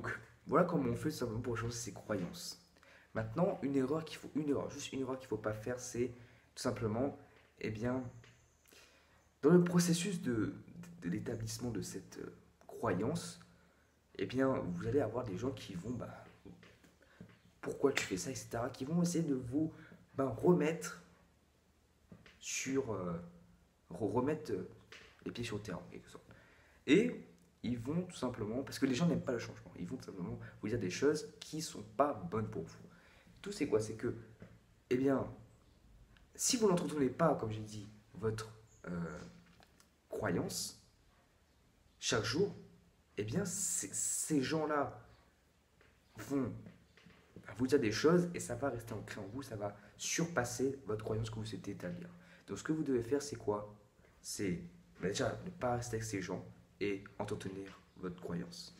Donc, voilà comment on fait simplement pour changer ses croyances. Maintenant, une erreur qu'il faut, une erreur, juste une erreur qu'il ne faut pas faire, c'est tout simplement, eh bien, dans le processus de, l'établissement de cette euh, croyance, eh bien, vous allez avoir des gens qui vont, bah, pourquoi tu fais ça, etc., qui vont essayer de vous bah, remettre sur, euh, remettre euh, les pieds sur le terrain, quelque sorte. Et ils vont tout simplement, parce que les gens n'aiment pas le changement, ils vont tout simplement vous dire des choses qui ne sont pas bonnes pour vous. Tout c'est quoi? C'est que, eh bien, si vous n'entretenez pas, comme j'ai dit, votre euh, croyance chaque jour, eh bien, ces gens-là vont vous dire des choses et ça va rester ancré en vous, ça va surpasser votre croyance que vous souhaitez établir. Donc, ce que vous devez faire, c'est quoi? C'est bah, déjà ne pas rester avec ces gens et entretenir votre croyance.